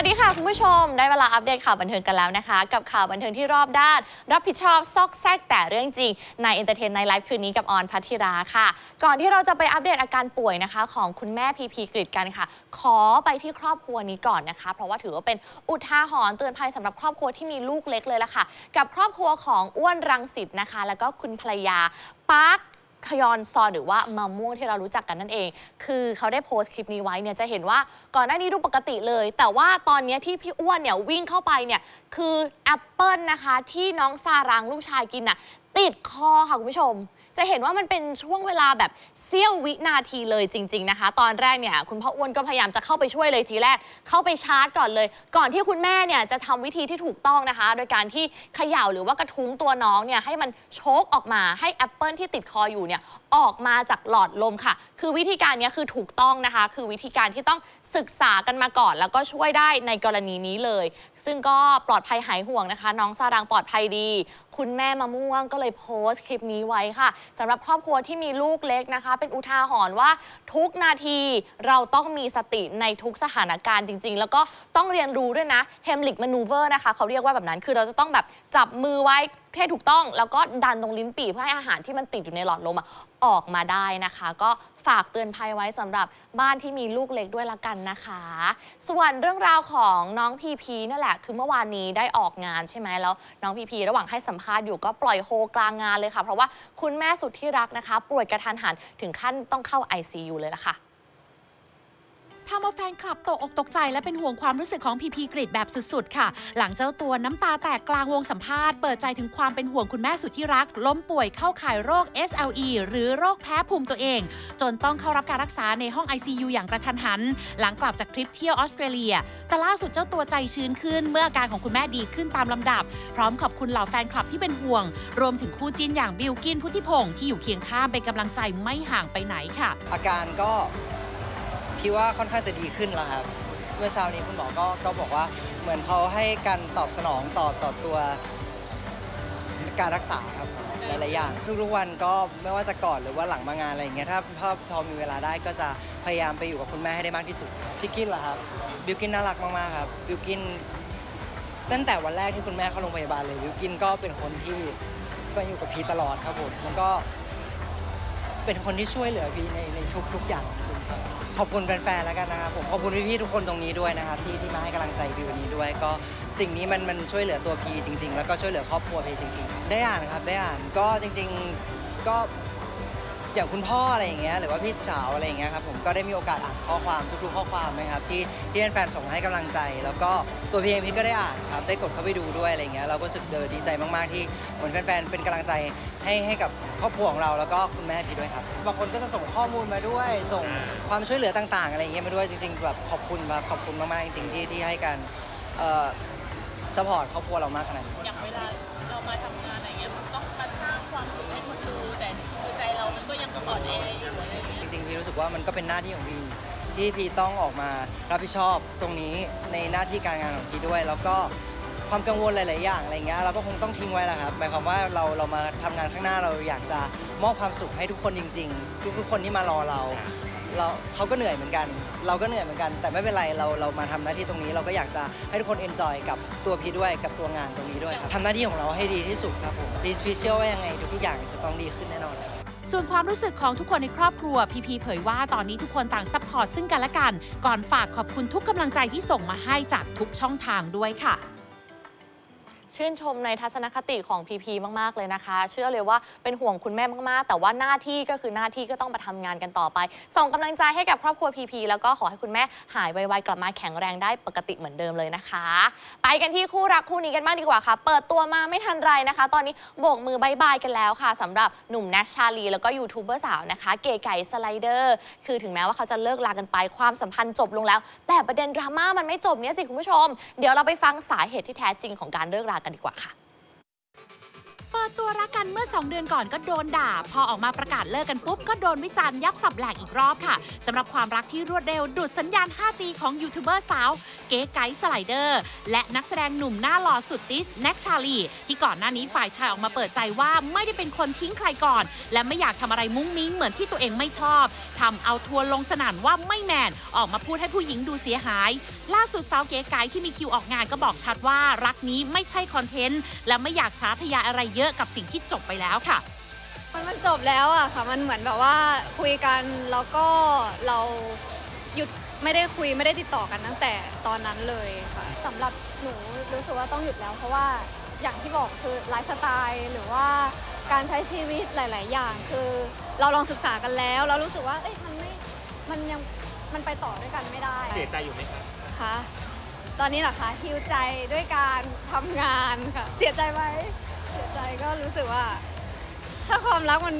วัสดีค่ะคุณผู้ชม ได้เวลาอัปเดตข่าวบันเทิงกันแล้วนะคะ กับข่าวบันเทิงที่รอบด้าน รับผิดชอบซอกแซกแต่เรื่องจริง ในไนน์เอ็นเตอร์เทนไนท์ไลฟ์คืนนี้กับออนพัทธิราค่ะ ก่อนที่เราจะไปอัปเดตอาการป่วยนะคะ ของคุณแม่พีพีกฤษฏ์กันค่ะ ขอไปที่ครอบครัวนี้ก่อนนะคะ เพราะว่าถือว่าเป็นอุทาหรณ์เตือนภัยสำหรับครอบครัวที่มีลูกเล็กเลยละค่ะ กับครอบครัวของอ้วนรังสิตนะคะ แล้วก็คุณภรรยาปาร์ค ฮยอนซอนหรือว่ามะม่วงที่เรารู้จักกันนั่นเอง คือเขาได้โพสต์คลิปนี้ไว้เนี่ยจะเห็นว่าก่อนหน้านี้ดูปกติเลย แต่ว่าตอนนี้ที่พี่อ้วนเนี่ยวิ่งเข้าไปเนี่ยคือแอปเปิลนะคะ ที่น้องซารังลูกชายกินน่ะติดคอค่ะคุณผู้ชม จะเห็นว่ามันเป็นช่วงเวลาแบบ เสี้ยววินาทีเลยจริง ๆนะคะ ตอนแรกเนี่ยคุณพ่ออ้วนก็พยายามจะเข้าไปช่วยเลยทีแรก เข้าไปชาร์จก่อนเลย ก่อนที่คุณแม่เนี่ยจะทำวิธีที่ถูกต้องนะคะ โดยการที่เขย่าหรือว่ากระทุ้งตัวน้องเนี่ยให้มันโชกออกมาให้แอปเปิลที่ติดคออยู่เนี่ยออกมาจากหลอดลมค่ะ คือวิธีการนี้คือถูกต้องนะคะ คือวิธีการที่ต้อง ศึกษากันมาก่อน แล้วก็ช่วยได้ในกรณีนี้เลย ซึ่งก็ปลอดภัยหายห่วงนะคะ น้องซารังปลอดภัยดี คุณแม่มะม่วงก็เลยโพสต์คลิปนี้ไว้ค่ะสำหรับครอบครัวที่มีลูกเล็กนะคะ เป็นอุทาหรณ์ว่าทุกนาทีเราต้องมีสติในทุกสถานการณ์จริง ๆ แล้วก็ต้องเรียนรู้ด้วยนะเฮมลิกมนูเวอร์นะคะเขาเรียกว่าแบบนั้นคือเราจะต้องแบบจับมือไว้ให้ถูกต้อง แล้วก็ดันตรงลิ้นปี่เพื่อให้อาหารที่มันติดอยู่ในหลอดลมออกมาได้นะคะ ก็ ฝากเตือนภัยไว้สำหรับบ้านที่มีลูกเล็กด้วยละกันนะคะ ส่วนเรื่องราวของน้องพีพีนั่นแหละ คือเมื่อวานนี้ได้ออกงานใช่ไหมแล้ว น้องพีพีระหว่างให้สัมภาษณ์อยู่ก็ปล่อยโฮกลางงานเลยค่ะ เพราะว่าคุณแม่สุดที่รักนะคะ ป่วยกระทันหันถึงขั้นต้องเข้า ICU เลยละค่ะ ทำเอาแฟนคลับตกอกตกใจและเป็นห่วงความรู้สึกของพีพีกริดแบบสุดๆ ค่ะ หลังเจ้าตัวน้ำตาแตกกลางวงสัมภาษณ์ เปิดใจถึงความเป็นห่วงคุณแม่สุดที่รัก ล้มป่วยเข้าข่ายโรค SLE หรือโรคแพ้ภูมิตัวเอง จนต้องเข้ารับการรักษาในห้อง ICU อย่างกระทันหัน หลังกลับจากทริปเที่ยวออสเตรเลีย แต่ล่าสุดเจ้าตัวใจชื้นขึ้น เมื่ออาการของคุณแม่ดีขึ้นตามลำดับ พร้อมขอบคุณเหล่าแฟนคลับที่เป็นห่วง รวมถึงคู่จิ้นอย่างบิลกินพุทธิพงศ์ที่อยู่เคียงข้ามเป็นกำลังใจไม่ห่างไปไหนค่ะ อาการก็ พี่ว่าค่อนข้างจะดีขึ้นแล้วครับ เมื่อเช้านี้คุณหมอก็ก็บอกว่าเหมือนเขาให้การตอบสนองต่อต่อตัวการรักษาครับหลายๆอย่างทุกๆวันก็ไม่ว่าจะก่อนหรือว่าหลังมางานอะไรอย่างเงี้ยถ้าพอพอมีเวลาได้ก็จะพยายามไปอยู่กับคุณแม่ให้ได้มากที่สุดพี่กินเหรอครับบิวกินน่ารักมากๆครับบิวกินตั้งแต่วันแรกที่คุณแม่เข้าโรงพยาบาลเลยบิวกินก็เป็นคนที่ก็อยู่กับพีตลอดครับผมแล้วก็เป็นคนที่ช่วยเหลือพี่ในในทุกทุกอย่าง ขอบคุณแฟนๆแล้วกันนะครับผมขอบคุณพี่ๆทุกคนตรงนี้ด้วยนะครับที่ที่มาให้กำลังใจพี่วันนี้ด้วย ก็สิ่งนี้มันมันช่วยเหลือตัวพีจริง ๆ แล้วก็ช่วยเหลือครอบครัวพีจริง ๆ ได้อ่านครับได้อ่านก็จริง ๆ ก็ อย่างคุณพ่ออะไรอย่างเงี้ยหรือว่าพี่สาวอะไรอย่างเงี้ยครับผมก็ได้มีโอกาสอ่านข้อความทุกๆ ข้อความนะครับที่ที่แฟนๆส่งมาให้กำลังใจ แล้วก็ตัวพี่เองพี่ก็ได้อ่านครับได้กดเข้าไปดูด้วยอะไรอย่างเงี้ยเราก็รู้สึกเดอดีใจมากๆที่เหมือนแฟนๆเป็นกำลังใจให้ให้กับครอบครัวของเราแล้วก็คุณแม่พีด้วยครับบางคนก็จะส่งข้อมูลมาด้วย ส่งความช่วยเหลือต่างๆ อะไรอย่างเงี้ยมาด้วยจริงๆแบบขอบคุณครับขอบคุณมากๆจริงๆที่ที่ให้การเอ่อ support ครอบครัวเรามากขนาดนี้อย่างเวลา ว่ามันก็เป็นหน้าที่ของพีที่พีต้องออกมารับผิดชอบตรงนี้ในหน้าที่การงานของพีด้วย แล้วก็ความกังวลหลาย ๆ อย่างอะไรเงี้ยเราก็คงต้องทิ้งไว้แหละครับหมายความว่าเราเรามาทำงานข้างหน้าเราอยากจะมอบความสุขให้ทุกคนจริง ๆ ทุกๆคนที่มารอเรา เราเขาก็เหนื่อยเหมือนกัน เราก็เหนื่อยเหมือนกัน แต่ไม่เป็นไรเราเรามาทำหน้าที่ตรงนี้ เราก็อยากจะให้ทุกคน enjoy กับตัวพีด้วยกับตัวงานตรงนี้ด้วยครับทำหน้าที่ของเราให้ดีที่สุดครับผมพี่พี่เชื่อว่ายังไงทุก ๆ อย่างจะต้องดีขึ้นแน่นอนครับ ส่วนความรู้สึกของทุกคนในครอบครัว พีพีเผยว่าตอนนี้ทุกคนต่าง support ซึ่งกันและกัน ก่อนฝากขอบคุณทุกกำลังใจที่ส่งมาให้จากทุกช่องทางด้วยค่ะ ชื่นชมในทัศนคติของพีพีมาก ๆ เลยนะคะ เชื่อเลยว่าเป็นห่วงคุณแม่มาก ๆ แต่ว่าหน้าที่ก็คือหน้าที่ก็ต้องมาทำงานกันต่อไป ส่งกำลังใจให้กับครอบครัวพีพีแล้วก็ขอให้คุณแม่หายไวๆกลับมาแข็งแรงได้ปกติเหมือนเดิมเลยนะคะ ไปกันที่คู่รักคู่นี้กันบ้างดีกว่าค่ะ เปิดตัวมาไม่ทันไรนะคะ ตอนนี้โบกมือ bye bye กันแล้วค่ะสำหรับหนุ่มแน็กชาลีแล้วก็ยูทูบเบอร์สาวนะคะ เก๋ไก๋สไลเดอร์คือถึงแม้ว่าเขาจะเลิกลากันไปความสัมพันธ์จบลงแล้ว แต่ประเด็นดราม่ามันไม่จบเนี่ยสิคุณผู้ชม เดี๋ยวเราไปฟังสาเหตุที่แท้จริงของการเลิกลากันดีกว่าค่ะ เปิดตัวรักกันเมื่อ 2 เดือนก่อนก็โดนด่า พอออกมาประกาศเลิกกันปุ๊บ ก็โดนวิจารณ์ยับสับแหลกอีกรอบค่ะสำหรับความรักที่รวดเร็วดุจสัญญาณ 5G ของยูทูบเบอร์สาว เก๋ไก๋สไลเดอร์ และนักแสดงหนุ่มหน้าหล่อสุดติสท์แน็กชาลีที่ก่อนหน้านี้ฝ่ายชายออกมาเปิดใจว่าไม่ได้เป็นคนทิ้งใครก่อน และไม่อยากทำอะไรมุ้งมิ้งเหมือนที่ตัวเองไม่ชอบทำเอาทัวร์ลงสนันว่าไม่แมนออกมาพูดให้ผู้หญิงดูเสียหาย ล่าสุดสาวเก๋ไก๋ที่มีคิวออกงานก็บอกชัดว่ารักนี้ไม่ใช่คอนเทนต์และไม่อยากสาธยายอะไรเยอะกับสิ่งที่จบไปแล้วค่ะ มันมันจบแล้วอะค่ะ มันเหมือนแบบว่าคุยกันแล้วก็เราหยุดไม่ได้คุยไม่ได้ติดต่อกันตั้งแต่ตอนนั้นเลยค่ะสำหรับหนูรู้สึกว่าต้องหยุดแล้ว เพราะว่าอย่างที่บอกคือไลฟ์สไตล์หรือว่าการใช้ชีวิตหลาย ๆ อย่าง คือเราลองศึกษากันแล้ว เรารู้สึกว่าเอ้ยมันไม่มันยังมันไปต่อด้วยกันไม่ได้เสียใจอยู่ไหมครับคะตอนนี้เหรอคะฮิวใจด้วยการทำงานค่ะ เสียใจไหมเสีย ใจก็รู้สึกว่า ถ้าความรักมัน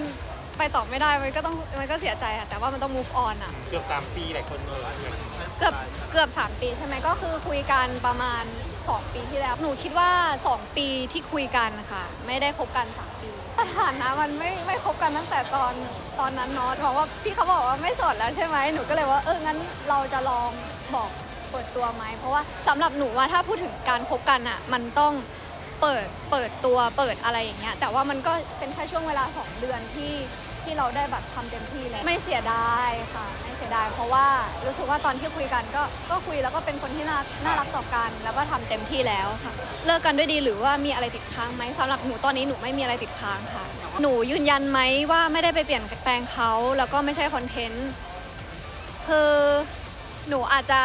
ไปต่อไม่ได้มันก็ต้องมันก็เสียใจอะแต่ว่ามันต้อง move on อะเกือบ 3 ปีหลายคนเออเหมือนเกือบเกือบ 3 ปีใช่ไหมก็คือคุยกันประมาณ 2 ปีที่แล้ว หนูคิดว่า 2 ปีที่คุยกันค่ะ ไม่ได้คบกัน 3 ปีสถานะมันไม่ไม่คบกันตั้งแต่ตอนตอนนั้นเนาะบอกว่าพี่เขาบอกว่าไม่โสดแล้วใช่ไหมหนูก็เลยว่าเอองั้นเราจะลองบอกเปิดตัวไหมเพราะว่าสำหรับหนูว่าถ้าพูดถึงการคบกันอะมันต้อง เปิดเปิดตัวเปิดอะไรอย่างเงี้ยแต่ว่ามันก็เป็นแค่ช่วงเวลา 2 เดือนที่ที่เราได้แบบทำเต็มที่เลยไม่เสียดายค่ะไม่เสียดายเพราะว่ารู้สึกว่าตอนที่คุยกันก็ก็คุยแล้วก็เป็นคนที่น่าน่ารักต่อกัน แล้วก็ทำเต็มที่แล้วค่ะ เลิกกันด้วยดีหรือว่ามีอะไรติดค้างไหมสำหรับหนูตอนนี้หนูไม่มีอะไรติดค้างค่ะ หนูยืนยันไหมว่าไม่ได้ไปเปลี่ยนแปลงเขาแล้วก็ไม่ใช่คอนเทนต์คือหนูอาจจะ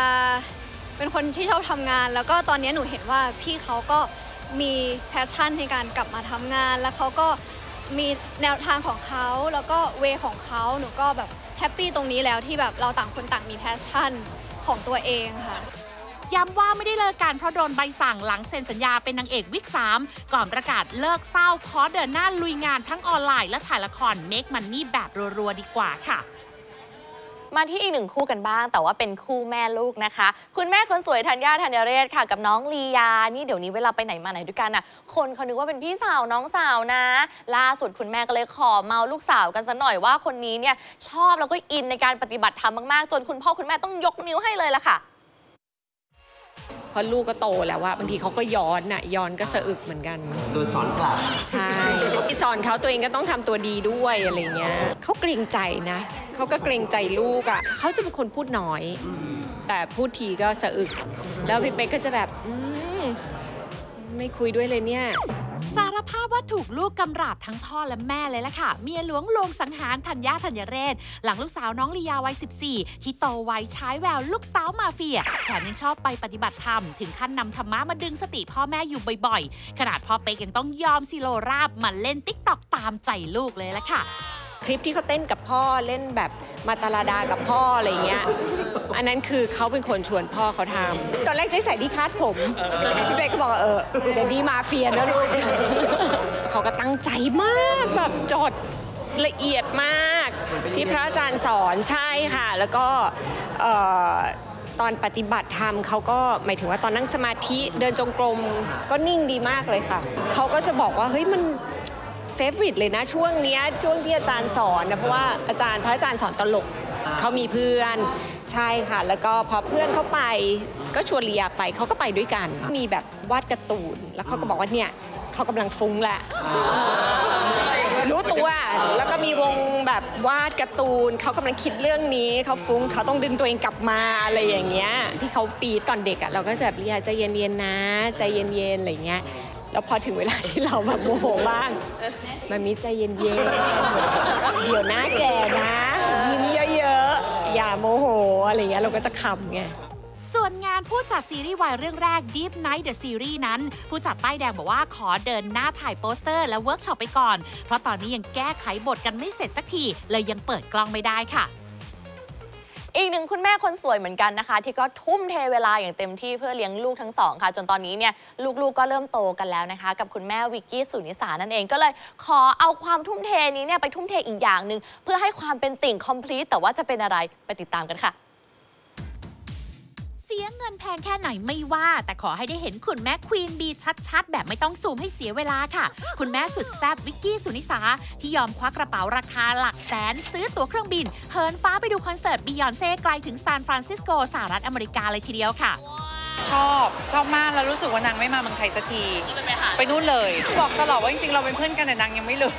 เป็นคนที่ชอบทำงาน แล้วก็ตอนนี้หนูเห็นว่าพี่เขาก็ มี passion ในการกลับมาทำงาน แล้วเขาก็มีแนวทางของเขาแล้วก็ way ของเขาหนูก็แบบ happy ตรงนี้แล้วที่แบบเราต่างคนต่างมี passion ของตัวเองค่ะย้ำว่าไม่ได้เลิกกันเพราะโดนใบสั่งหลังเซ็นสัญญาเป็นนางเอกวิก 3 ก่อนประกาศเลิกเศร้าขอเดินหน้าลุยงานทั้งออนไลน์และถ่ายละคร Make Money แบบรัวๆดีกว่าค่ะ มาที่อีกหนึ่งคู่กันบ้าง แต่ว่าเป็นคู่แม่ลูกนะคะ คุณแม่คนสวยธัญญาธัญเรศค่ะ กับน้องลียา นี่เดี๋ยวนี้เวลาไปไหนมาไหนด้วยกันอะ คนเขานึกว่าเป็นพี่สาวน้องสาวนะ ล่าสุดคุณแม่ก็เลยขอเมาลูกสาวกันซะหน่อยว่าคนนี้เนี่ยชอบแล้วก็อินในการปฏิบัติธรรมมากๆ จนคุณพ่อคุณแม่ต้องยกนิ้วให้เลยล่ะค่ะ เพราะลูกก็โตแล้วว่าบางทีเขาก็ย้อนน่ะย้อนก็สะอึกเหมือนกัน โดนสอนกลับ ใช่ที่สอนเขาตัวเองก็ต้องทำตัวดีด้วยอะไรเงี้ยเขาเกรงใจนะเขาก็เกรงใจลูกอะเขาจะเป็นคนพูดน้อย แต่พูดทีก็สะอึก แล้วพี่เป๊กก็จะแบบอืมไม่คุยด้วยเลยเนี่ย สารภาพว่าถูกลูกกำราบทั้งพ่อและแม่เลยล่ะค่ะ เมียหลวงลงสังหารธัญญาธัญเรศ หลังลูกสาวน้องลียาวัย 14 ที่โตไวฉายแววลูกสาวมาเฟีย แถมยังชอบไปปฏิบัติธรรม ถึงขั้นนำธรรมะมาดึงสติพ่อแม่อยู่บ่อยๆ ขนาดพ่อเป๊กยังต้องยอมศิโรราบมาเล่น TikTok ตามใจลูกเลยล่ะค่ะ คลิปที่เขาเต้นกับพ่อเล่นแบบมาตาลาดากับพ่ออะไรเงี้ย อันนั้นคือเขาเป็นคนชวนพ่อเขาทำตอนแรกเจ๊ใส่ที่คาดผมพี่เป๊กก็บอกว่าเออเดี๋ยวดีมาเฟียนะลูกเขาก็ตั้งใจมากแบบจดละเอียดมากที่พระอาจารย์สอนใช่ค่ะ แล้วก็เอ่อตอนปฏิบัติธรรมเขาก็หมายถึงว่าตอนนั่งสมาธิเดินจงกรมก็นิ่งดีมากเลยค่ะ เขาก็จะบอกว่าเฮ้ยมัน เฟเวริตเลยนะช่วงเนี้ยช่วงที่อาจารย์สอนนะเพราะว่าอาจารย์พระอาจารย์สอนตลกเขามีเพื่อนใช่ค่ะ แล้วก็พอเพื่อนเขาไปก็ชวนเลียไปเขาก็ไปด้วยกัน มีแบบวาดการ์ตูน แล้วเขาก็บอกว่าเนี่ยเขากำลังฟุ้งแหละรู้ตัวแล้วก็มีวงแบบวาดการ์ตูนเขากำลังคิดเรื่องนี้เขาฟุ้งเขาต้องดึงตัวเองกลับมาอะไรอย่างเงี้ยที่เขาปีดตอนเด็กอะเราก็จะแบบเลียใจเย็นๆนะ ใจเย็นๆอะไรเงี้ย แล้วพอถึงเวลาที่เราแบบโมโหบ้างมามี้ใจเย็นๆ เดี๋ยวหน้าแก่นะ ยิ้มเยอะๆ อย่าโมโหอะไรเงี้ยเราก็จะขำไงส่วนงานผู้จัดซีรีส์วายเรื่องแรก Deep Night The Series นั้น ผู้จัดป้ายแดงบอกว่าขอเดินหน้าถ่ายโปสเตอร์และเวิร์กช็อปไปก่อน เพราะตอนนี้ยังแก้ไขบทกันไม่เสร็จสักที เลยยังเปิดกล้องไม่ได้ค่ะ อีกหนึ่งคุณแม่คนสวยเหมือนกันนะคะ ที่ก็ทุ่มเทเวลาอย่างเต็มที่เพื่อเลี้ยงลูกทั้งสองค่ะ จนตอนนี้เนี่ยลูกๆก็เริ่มโตกันแล้วนะคะ กับคุณแม่วิกกี้สุนิสานั่นเองก็เลยขอเอาความทุ่มเทนี้เนี่ยไปทุ่มเทอีกอย่างหนึ่งเพื่อให้ความเป็นติ่งคอมพลีทแต่ว่าจะเป็นอะไรไปติดตามกันค่ะ สียเงินแพงแค่ไหนไม่ว่า แต่ขอให้ได้เห็นคุณแม่ควีนบีชัดๆ แบบไม่ต้องซูมให้เสียเวลาค่ะ คุณแม่สุดแซ่บวิกกี้สุนิสา ที่ยอมควักกระเป๋าราคาหลักแสน ซื้อตั๋วเครื่องบินเหินฟ้าไปดูคอนเสิร์ตบียอนเซ่ไกลถึงซานฟรานซิสโกสหรัฐอเมริกาเลยทีเดียวค่ะ ชอบชอบมากแล้วรู้สึกว่านางไม่มาเมืองไทยสักทีก็เลยไปหาไปนู่นเลย บอกตลอดว่าจริงๆเราเป็นเพื่อนกันแต่นางยังไม่รู้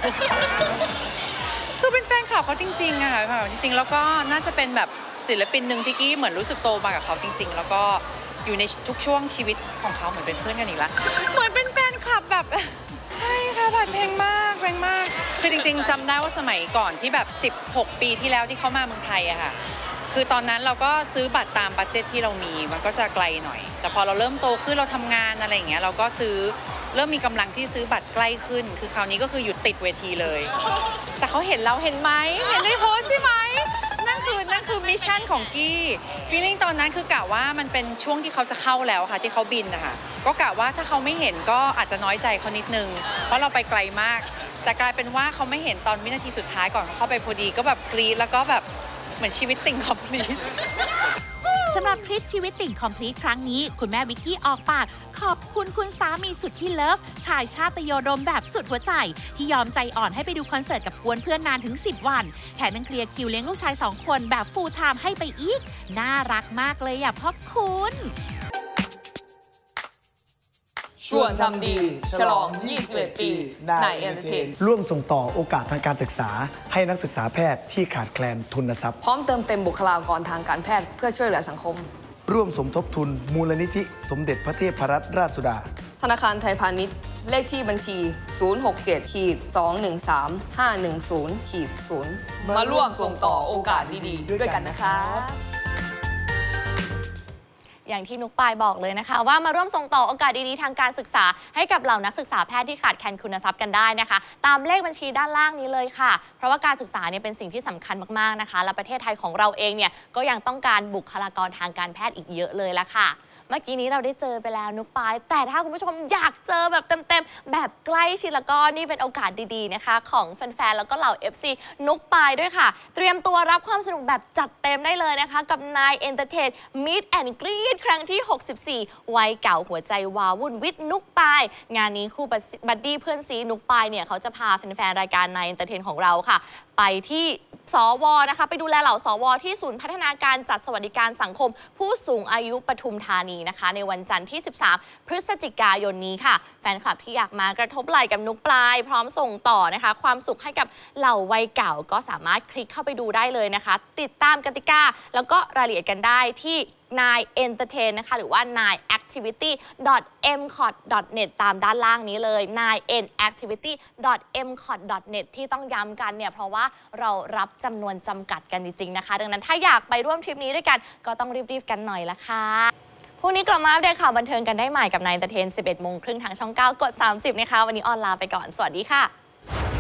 คือเป็นแฟนคลับเขาจริงๆอะค่ะแบบจริงๆแล้วก็น่าจะเป็นแบบ ศิลปินหนึ่งที่กี้เหมือนรู้สึกโตมากับเขาจริง ๆ แล้วก็อยู่ในทุกช่วงชีวิตของเขาเหมือนเป็นเพื่อนกันอีกแล้วเหมือนเป็นแฟนคลับแบบ ใช่ค่ะผ่านเพลงมากเพลงมาก คือจริง ๆจำได้ว่าสมัยก่อนที่แบบ 16 ปีที่แล้วที่เขามาเมืองไทยอะค่ะ คือตอนนั้นเราก็ซื้อบัตรตาม budget ที่เรามีมันก็จะไกลหน่อย แต่พอเราเริ่มโตขึ้นเราทำงานอะไรอย่างเงี้ยเราก็ซื้อเริ่มมีกำลังที่ซื้อบัตรใกล้ขึ้น คือคราวนี้ก็คือหยุดติดเวทีเลย แต่เขาเห็นเราเห็นไหมเห็นในโพสต์ใช่ไหม นั่นคือ mission ของกี้ feeling ตอนนั้นคือกะว่ามันเป็นช่วงที่เขาจะเข้าแล้วค่ะที่เขาบินนะคะก็กะว่าถ้าเขาไม่เห็นก็อาจจะน้อยใจเขานิดนึง เพราะเราไปไกลมาก แต่กลายเป็นว่าเขามาเห็นตอนวินาทีสุดท้ายก่อนเขาเข้าไปพอดีก็แบบกรี๊ดแล้วก็แบบเหมือนชีวิตติ่ง complete สำหรับทริปชีวิตติ่ง complete ครั้งนี้ คุณแม่วิกกี้ออกปาก ขอบคุณคุณสามีสุดที่เลิฟ ชายชาตโยดมแบบสุดหัวใจ ที่ยอมใจอ่อนให้ไปดูคอนเสิร์ตกับก๊วนเพื่อนนานถึง 10 วัน แถมยังเคลียร์คิวเลี้ยงลูกชาย 2 คนแบบ full time ให้ไปอีก น่ารักมากเลยอะพ่อคุณ ชวนทำดี ฉลอง 21 ปีไนน์เอนเตอร์เทนร่วมส่งต่อโอกาสทางการศึกษา ให้นักศึกษาแพทย์ที่ขาดแคลนทุนทรัพย์ พร้อมเติมเต็มบุคลากรทางการแพทย์เพื่อช่วยเหลือสังคม ร่วมสมทบทุน มูลนิธิสมเด็จพระเทพรัตนราชสุดา ธนาคารไทยพาณิชย์เลขที่บัญชี 067ขีด213 510ขีด0มาร่วมส่งต่อโอกาสดีๆ ด้วยกันนะคะ อย่างที่นุกปายบอกเลยนะคะ ว่ามาร่วมส่งต่อโอกาสดีๆทางการศึกษา ให้กับเหล่านักศึกษาแพทย์ที่ขาดแคลนคุณทรัพย์กันได้นะคะ ตามเลขบัญชีด้านล่างนี้เลยค่ะ เพราะว่าการศึกษาเนี่ยเป็นสิ่งที่สำคัญมากๆนะคะ และประเทศไทยของเราเองเนี่ยก็ยังต้องการบุคลากรทางการแพทย์อีกเยอะเลยละค่ะ เมื่อกี้นี้เราได้เจอไปแล้วนุกปาย แต่ถ้าคุณผู้ชมอยากเจอแบบเต็มๆ แบบใกล้ชิดแล้วก็นี่เป็นโอกาสดีๆนะคะ ของแฟนๆ แล้วก็เหล่า FC นุกปายด้วยค่ะ เตรียมตัวรับความสนุกแบบจัดเต็มได้เลยนะคะ กับไนน์เอนเตอร์เทน meet and greet ครั้งที่ 64 วัยเก๋าหัวใจว้าวุ่น with นุกปาย งานนี้คู่ buddy เพื่อนซี้นุกปายเนี่ยเขาจะพาแฟนๆ รายการไนน์เอนเตอร์เทนของเราค่ะ ไปที่ สวนะคะไปดูแลเหล่าสวที่ศูนย์พัฒนาการจัดสวัสดิการสังคม ผู้สูงอายุปทุมธานีนะคะ ในวันจันทร์ที่ 13 พฤศจิกายนนี้ค่ะ แฟนคลับที่อยากมากระทบไหล่กับนุกปาย พร้อมส่งต่อนะคะ ความสุขให้กับเหล่าวัยเก่าก็สามารถคลิกเข้าไปดูได้เลยนะคะ ติดตามกติกา แล้วก็รายละเอียดกันได้ที่นาย entertain นะคะ หรือว่า nine activity m c o t net ตามด้านล่างนี้เลย nine n activity m c o t net ที่ต้องย้ำกันเนี่ย เพราะว่าเรารับจำนวนจำกัดกันจริง ๆ นะคะ ดังนั้นถ้าอยากไปร่วมทริปนี้ด้วยกัน ก็ต้องรีบ ๆ กันหน่อยละค่ะพรุ่งนี้กลับมาอัปเดตข่าวบันเทิงกันได้ใหม่กับนาย entertain 11 โมงครึ่งทางช่อง 9 กด 30 นะคะ วันนี้ออนลาไปก่อน สวัสดีค่ะ